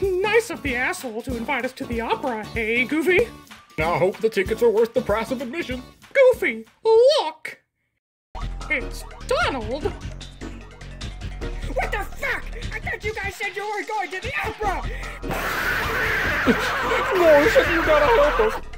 Nice of the asshole to invite us to the opera, hey, Goofy? Now hope the tickets are worth the price of admission. Goofy, look! It's Donald! What the fuck? I thought you guys said you were going to the opera! No, you gotta help us.